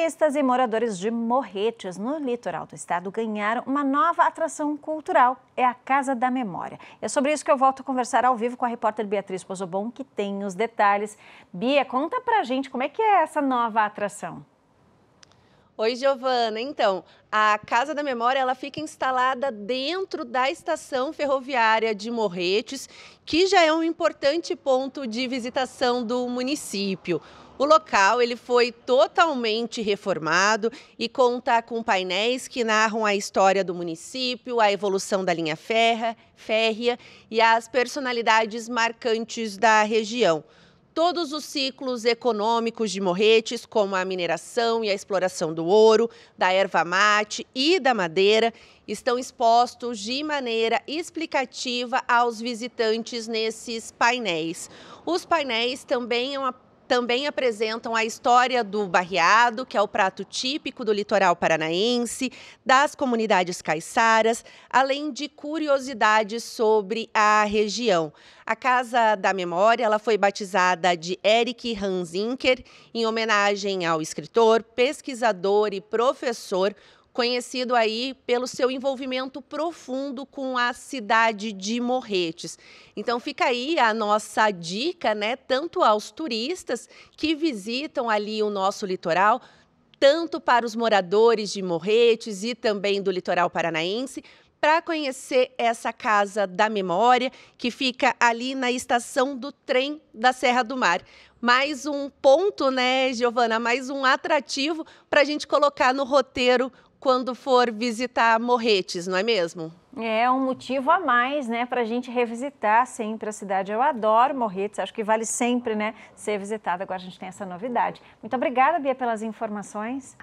Turistas e moradores de Morretes, no litoral do estado, ganharam uma nova atração cultural. É a Casa da Memória. É sobre isso que eu volto a conversar ao vivo com a repórter Beatriz Pozobon, que tem os detalhes. Bia, conta pra gente como é que é essa nova atração. Oi, Giovana. Então, a Casa da Memória ela fica instalada dentro da estação ferroviária de Morretes, que já é um importante ponto de visitação do município. O local ele foi totalmente reformado e conta com painéis que narram a história do município, a evolução da linha ferra, férrea e as personalidades marcantes da região. Todos os ciclos econômicos de Morretes, como a mineração e a exploração do ouro, da erva mate e da madeira, estão expostos de maneira explicativa aos visitantes nesses painéis. Os painéis também é uma também apresentam a história do barreado, que é o prato típico do litoral paranaense, das comunidades caiçaras, além de curiosidades sobre a região. A Casa da Memória ela foi batizada de Eric Hanzinker, em homenagem ao escritor, pesquisador e professor conhecido aí pelo seu envolvimento profundo com a cidade de Morretes. Então fica aí a nossa dica, né, tanto aos turistas que visitam ali o nosso litoral, tanto para os moradores de Morretes e também do litoral paranaense, para conhecer essa Casa da Memória, que fica ali na estação do trem da Serra do Mar. Mais um ponto, né, Giovana? Mais um atrativo para a gente colocar no roteiro quando for visitar Morretes, não é mesmo? É um motivo a mais, né, para a gente revisitar sempre a cidade. Eu adoro Morretes, acho que vale sempre, né, ser visitado. Agora a gente tem essa novidade. Muito obrigada, Bia, pelas informações.